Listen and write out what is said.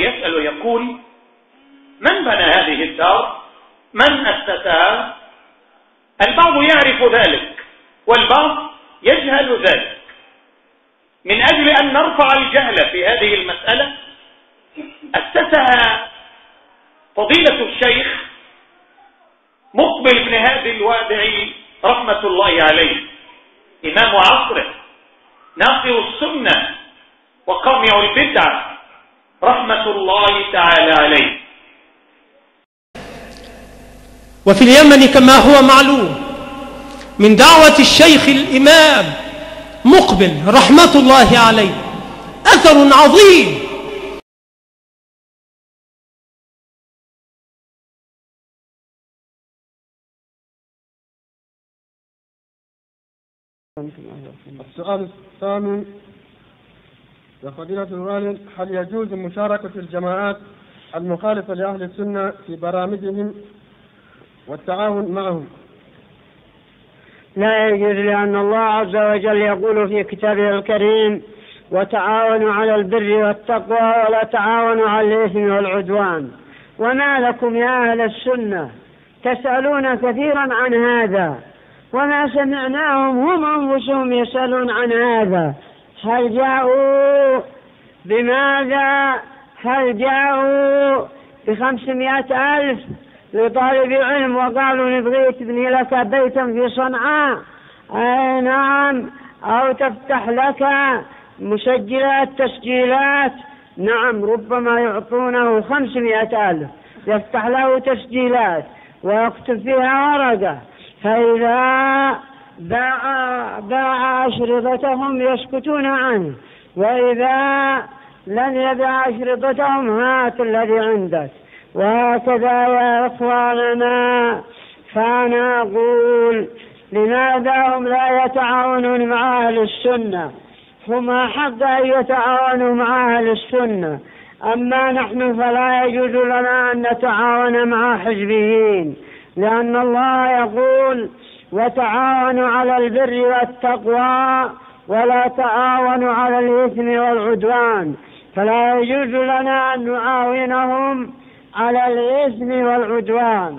يسأل ويقول من بنى هذه الدار؟ من أسسها؟ البعض يعرف ذلك والبعض يجهل ذلك. من أجل أن نرفع الجهل في هذه المسألة أسسها فضيلة الشيخ مقبل بن هادي الوادعي رحمة الله عليه إمام عصره ناصر السنة وقامع البدعة رحمة الله تعالى عليه. وفي اليمن كما هو معلوم من دعوة الشيخ الإمام مقبل رحمة الله عليه أثر عظيم. السؤال الثامن يا فضيلة الوالد هل يجوز مشاركة الجماعات المخالفة لأهل السنة في برامجهم والتعاون معهم؟ لا يجوز لأن الله عز وجل يقول في كتابه الكريم وتعاونوا على البر والتقوى ولا تعاونوا على الإثم والعدوان وما لكم يا أهل السنة تسألون كثيرا عن هذا وما سمعناهم هم أنفسهم يسألون عن هذا. هل جاءوا؟ بماذا هل جاءوا؟ بخمسمائة ألف لطالب علم وقالوا نبغي تبني لك بيتا في صنعاء. أي نعم. أو تفتح لك مسجلات تسجيلات. نعم ربما يعطونه خمسمائة ألف. يفتح له تسجيلات ويكتب فيها ورقة. فإذا باع باع أشرطتهم يسكتون عنه. وإذا لم يبع أشرطتهم هات الذي عندك. وهكذا يا إخواننا فأنا أقول لماذا هم لا يتعاونون مع أهل السنة؟ هم أحق أن يتعاونوا مع أهل السنة. أما نحن فلا يجوز لنا أن نتعاون مع حزبيين لأن الله يقول وتعاونوا على البر والتقوى ولا تعاونوا على الإثم والعدوان. فلا يجوز لنا أن نعاونهم على الإثم والعدوان.